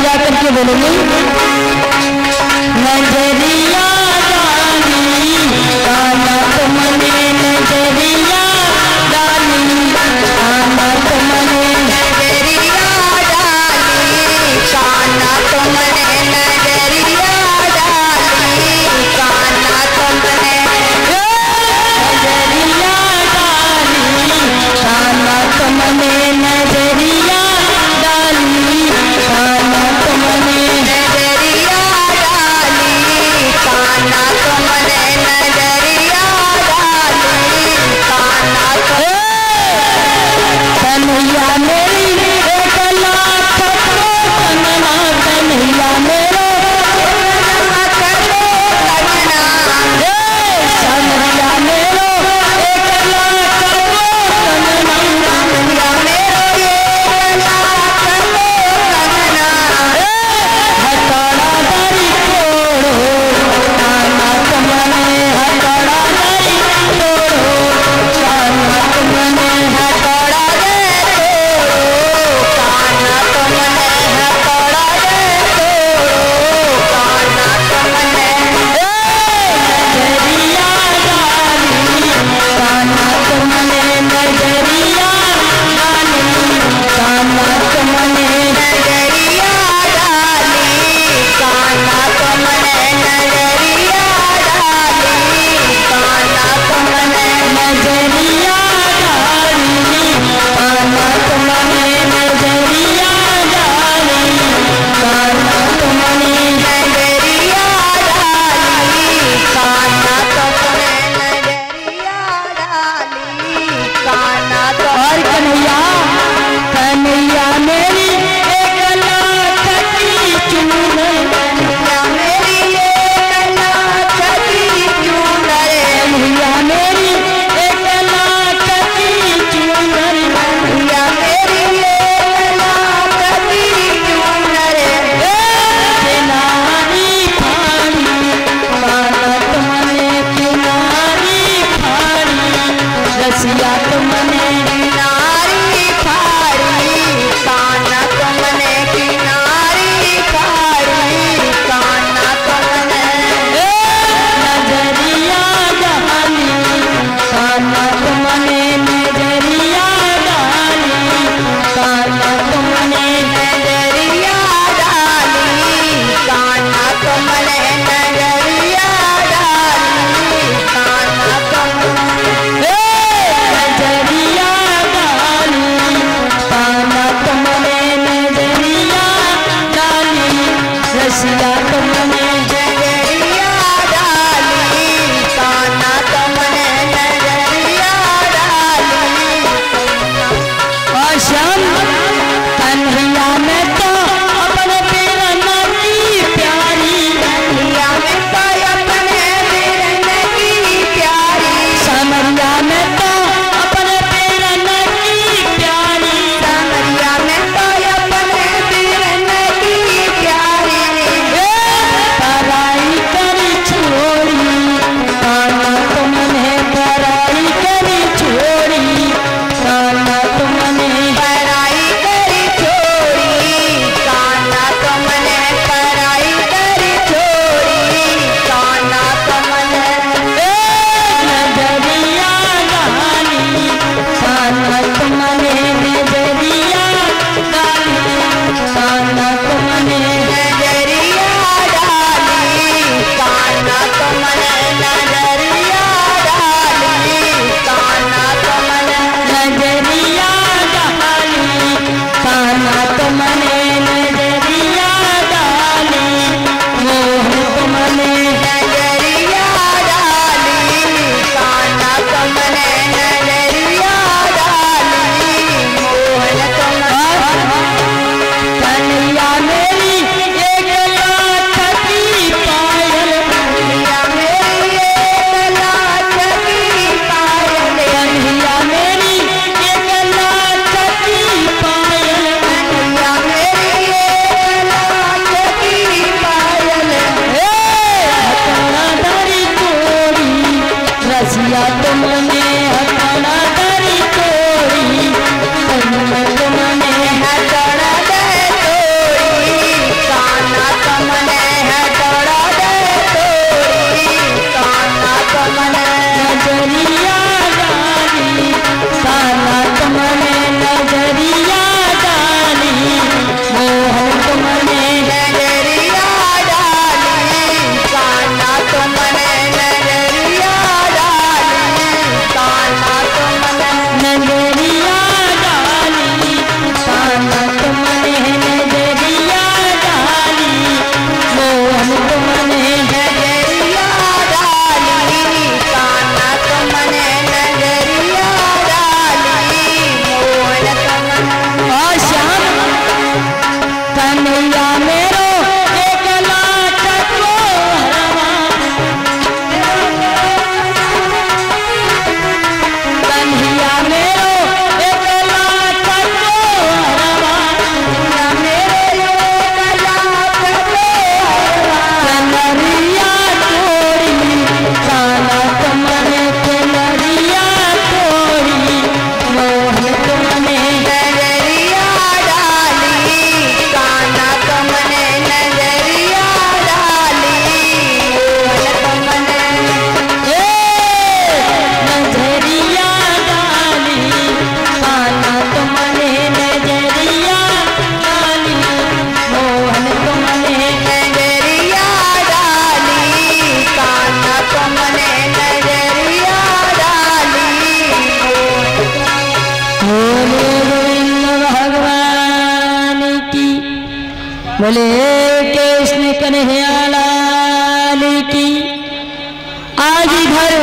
बजा करके बोलेंगे? नज़रिया Sila pamana बोले कृष्ण कन्हैया लाल की आज घर